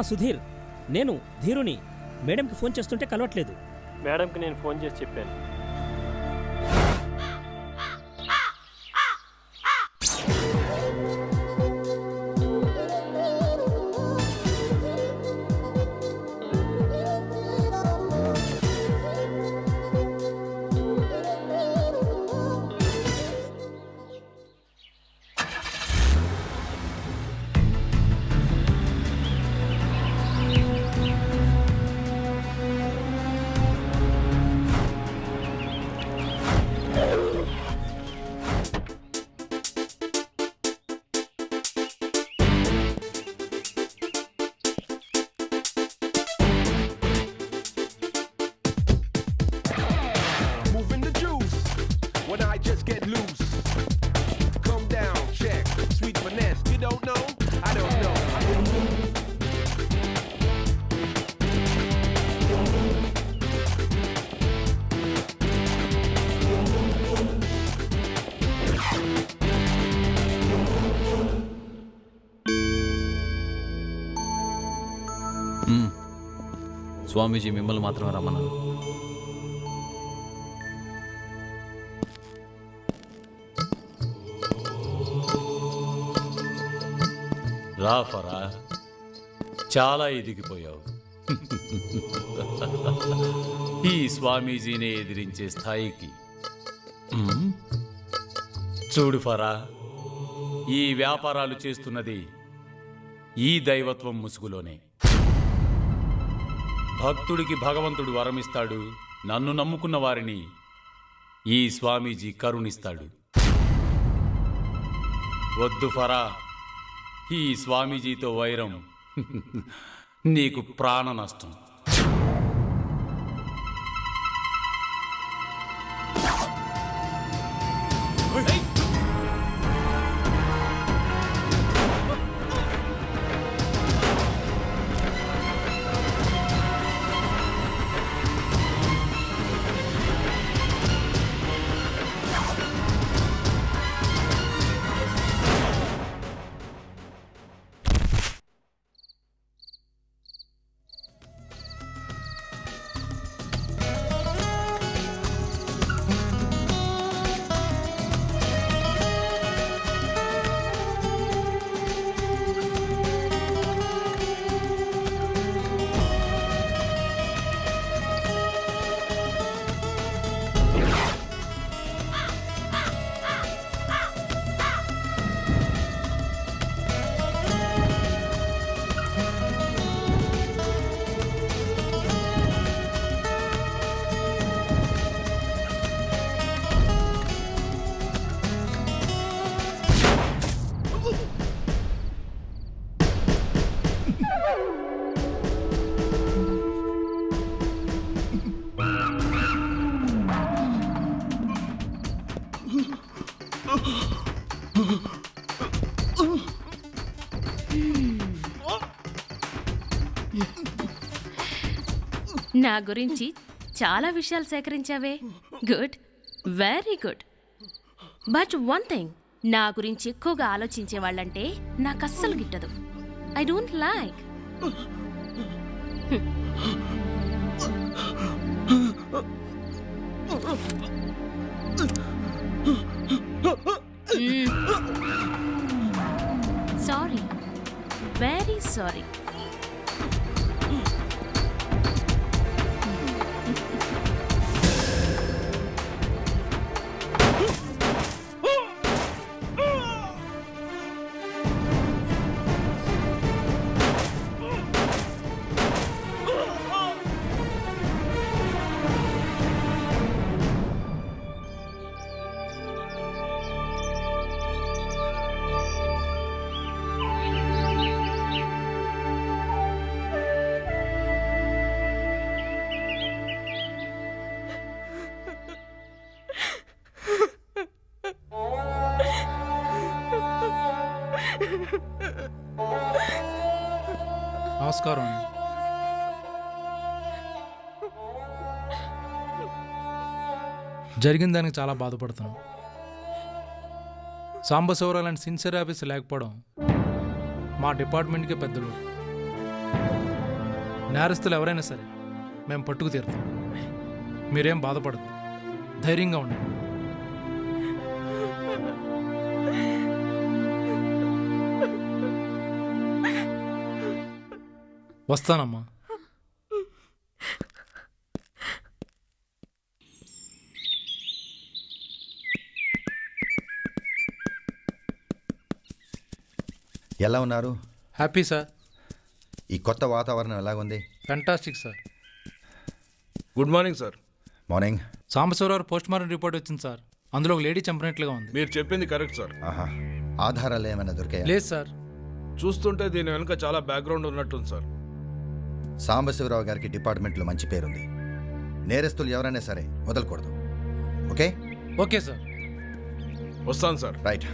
సుధీర్ నేను ధీరుని మేడంకి ఫోన్ చేస్తుంటే కలవట్లేదు. మేడంకి నేను ఫోన్ చేసి చెప్పాను. స్వామీజీ మిమ్మల్ని మాత్రమే రమ్మన్నాను. రా ఫరా చాలా ఎదిగిపోయావు ఈ స్వామీజీనే ఎదిరించే స్థాయికి. చూడు ఫరా ఈ వ్యాపారాలు చేస్తున్నది ఈ దైవత్వం ముసుగులోనే. భక్తుడికి భగవంతుడు వరమిస్తాడు. నన్ను నమ్ముకున్న వారిని ఈ స్వామీజీ కరుణిస్తాడు. వద్దు ఫరా ఈ స్వామీజీతో వైరం. నీకు ప్రాణ నష్టం. నా గురించి చాలా విషయాలు సేకరించావే. Good. Very good. But one thing నా గురించి ఎక్కువగా ఆలోచించే వాళ్ళంటే నాకు అస్సలు గిట్టదు. I don't like. Sorry. Very sorry. నమస్కారం అండి. జరిగిన దానికి చాలా బాధపడుతున్నాం. సాంబశివరావు లాంటి సిన్సియర్ ఆఫీస్ లేకపోవడం మా డిపార్ట్మెంట్కే పెద్దలు నేరస్తులు ఎవరైనా సరే మేము పట్టుకు తీరుతాం. మీరేం బాధపడద్దు. ధైర్యంగా ఉండండి. వస్తానమ్మా. ఎలా ఉన్నారు? హ్యాపీ సార్ ఈ కొత్త వాతావరణం ఎలాగుంది? Fantastic sir good morning sir morning Sambasivarao post mortem report వచ్చింది సార్ అందులో ఒక లేడీ చంపినట్లుగా ఉంది. మీరు చెప్పింది కరెక్ట్ సార్ ఆహా. ఆధారాలు ఏమైనా దొరికాయా? లేదు సార్ చూస్తుంటే దీని వెనుక చాలా బ్యాక్గ్రౌండ్ ఉన్నట్టుంది సార్ సాంబశివరావు గారికి డిపార్ట్మెంట్లో మంచి పేరుంది. నేరస్తులు ఎవరైనా సరే వదలకూడదు. ఓకే? Okay sir. వస్తాను sir. Right.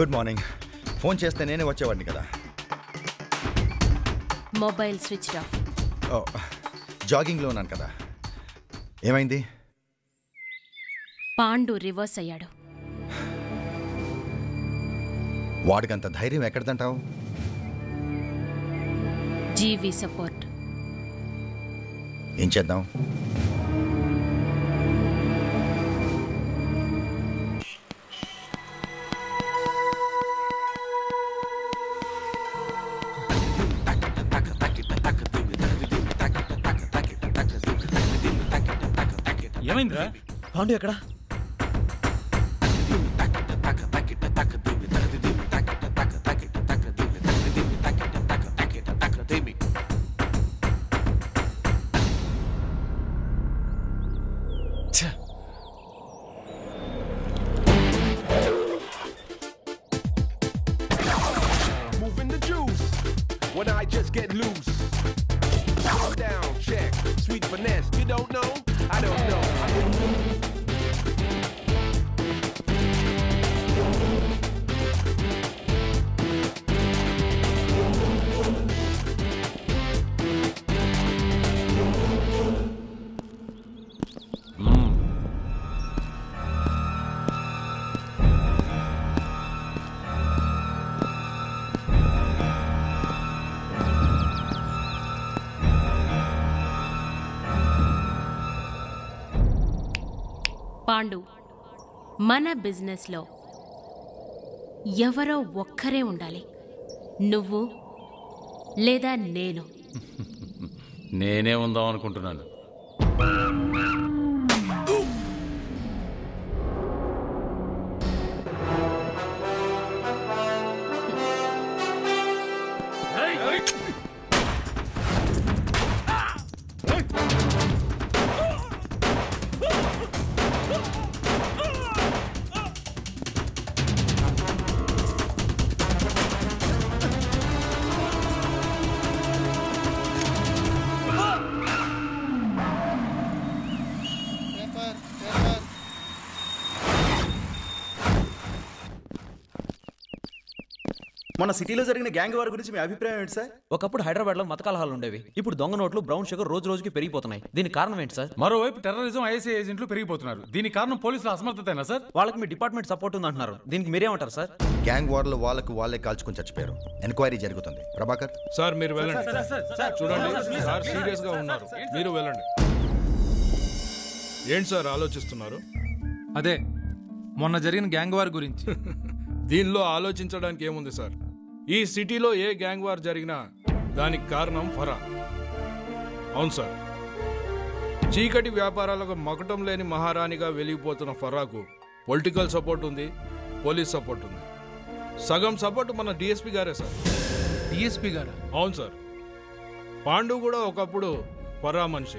Good morning. Phone చేస్తే నేనే వచ్చేవాడిని కదా. Mobile switch off. జాగింగ్లో ఉన్నాను కదా. ఏమైంది? పాండు రివర్స్ అయ్యాడు. వాడికంత ధైర్యం ఎక్కడిదంటావు? జీవి సపోర్ట్. ఏం చేద్దాం? ఏమైందిరా పాండు ఎక్కడ Moving the juice when I just get loose. Pandu. మన బిజినెస్లో ఎవరో ఒక్కరే ఉండాలి. నువ్వు లేదా నేను. నేనే ఉందాం అనుకుంటున్నాను మన సిటీలో జరిగిన గ్యాంగ్ వార్ గురించి మీ అభిప్రాయం ఏంటి సార్? ఒకప్పుడు హైదరాబాద్లో మతకాలహాలు ఉండేవి. ఇప్పుడు దొంగ నోట్లు బ్రౌన్ షుగర్ రోజు రోజుకి పెరిగిపోతున్నాయి. దీనికి కారణం ఏంటి సార్? మరోవైపు టెర్రరిజం ఐఎస్ఐ ఏజెంట్లు పెరిగిపోతున్నారు. దీనికి కారణం పోలీసుల అసమర్థతేనా సార్? వాళ్ళకి మీ డిపార్ట్మెంట్ సపోర్ట్ ఉందంటున్నారు. దీనికి మీరేమంటారు సార్? గ్యాంగ్ వార్లో వాళ్ళకు వాళ్ళే కాల్చుకుని చచ్చిపోయారు. ఎంక్వైరీ జరుగుతుంది. ప్రభాకర్? సార్ మీరు వెళ్ళండి. చూడండి. సార్ సీరియస్గా ఉన్నారు. మీరు వెళ్ళండి. ఏంటి సార్ ఆలోచిస్తున్నారు? అదే మొన్న జరిగిన గ్యాంగ్ వార్ గురించి. దీనిలో ఆలోచించడానికి ఏముంది సార్? ఈ సిటీలో ఏ గ్యాంగ్ వార్ జరిగినా దానికి కారణం ఫరా. అవును సార్. చీకటి వ్యాపారాలకు మకటం లేని మహారాణిగా వెలిగిపోతున్న ఫరాకు పొలిటికల్ సపోర్ట్ ఉంది పోలీస్ సపోర్ట్ ఉంది. సగం సపోర్ట్ మన డిఎస్పి గారే సార్. డిఎస్పీ గారు? అవును సార్. పాండు కూడా ఒకప్పుడు ఫరా మనిషి.